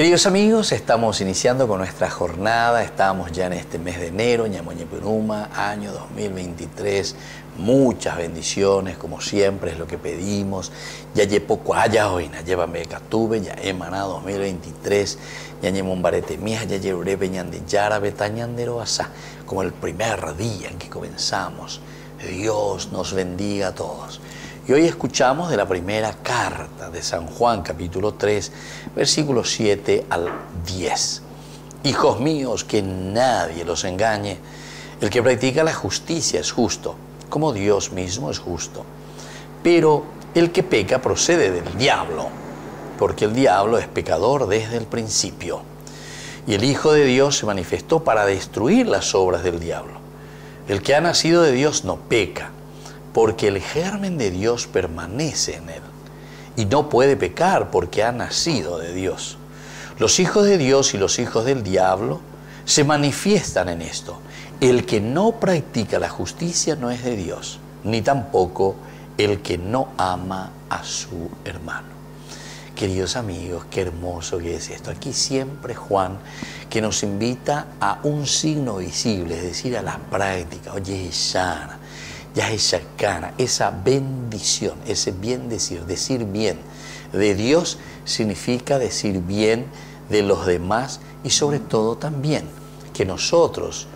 Queridos amigos, estamos iniciando con nuestra jornada, estamos ya en este mes de enero, Ñamoñepuruma, año 2023, muchas bendiciones, como siempre es lo que pedimos, ya poco allá hoy, llévame catuve, ya emana 2023, ya ñemombarete mía, ya yerurebe de yara betañandero asá, como el primer día en que comenzamos, Dios nos bendiga a todos. Y hoy escuchamos de la primera carta de San Juan, capítulo 3, versículos 7 al 10. Hijos míos, que nadie los engañe. El que practica la justicia es justo, como Dios mismo es justo. Pero el que peca procede del diablo, porque el diablo es pecador desde el principio. Y el Hijo de Dios se manifestó para destruir las obras del diablo. El que ha nacido de Dios no peca porque el germen de Dios permanece en él y no puede pecar porque ha nacido de Dios. Los hijos de Dios y los hijos del diablo se manifiestan en esto. El que no practica la justicia no es de Dios, ni tampoco el que no ama a su hermano. Queridos amigos, qué hermoso que es esto. Aquí siempre Juan que nos invita a un signo visible, es decir, a la práctica. Oye, sana ya esa cara, esa bendición, ese bien decir, decir bien de Dios significa decir bien de los demás y sobre todo también que nosotros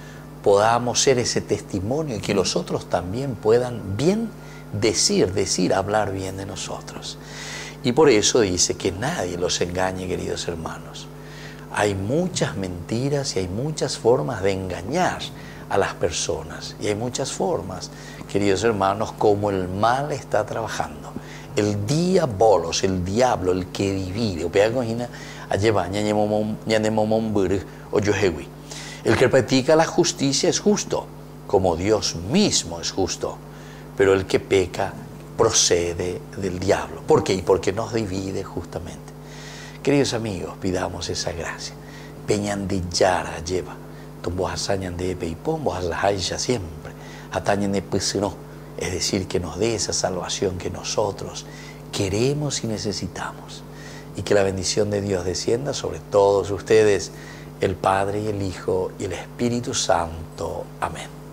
podamos ser ese testimonio y que los otros también puedan bien decir, decir, hablar bien de nosotros. Y por eso dice que nadie los engañe, queridos hermanos. Hay muchas mentiras y hay muchas formas de engañar a las personas y hay muchas formas queridos hermanos, como el mal está trabajando. El diabolos, el diablo, el que divide. El que practica la justicia es justo, como Dios mismo es justo. Pero el que peca procede del diablo. ¿Por qué? Porque nos divide justamente. Queridos amigos, pidamos esa gracia. Peñandillara lleva. Tombo hasañan de peipombo siempre es decir, que nos dé esa salvación que nosotros queremos y necesitamos. Y que la bendición de Dios descienda sobre todos ustedes, el Padre y el Hijo y el Espíritu Santo. Amén.